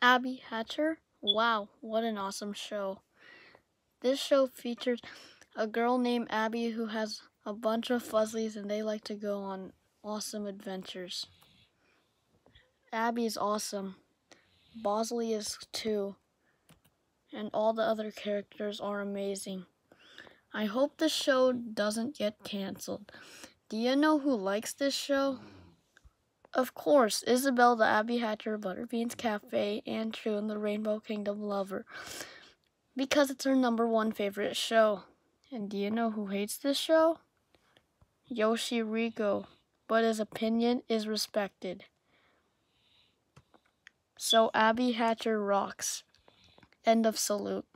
Abby Hatcher? Wow, what an awesome show. This show features a girl named Abby who has a bunch of fuzzies and they like to go on awesome adventures. Abby is awesome. Bozzly is too. And all the other characters are amazing. I hope the show doesn't get canceled. Do you know who likes this show? Of course, Isabel the Abby Hatcher, Butterbeans Cafe, and True and the Rainbow Kingdom lover. Because it's her number one favorite show. And do you know who hates this show? Yoshi Rico, but his opinion is respected. So Abby Hatcher rocks. End of salute.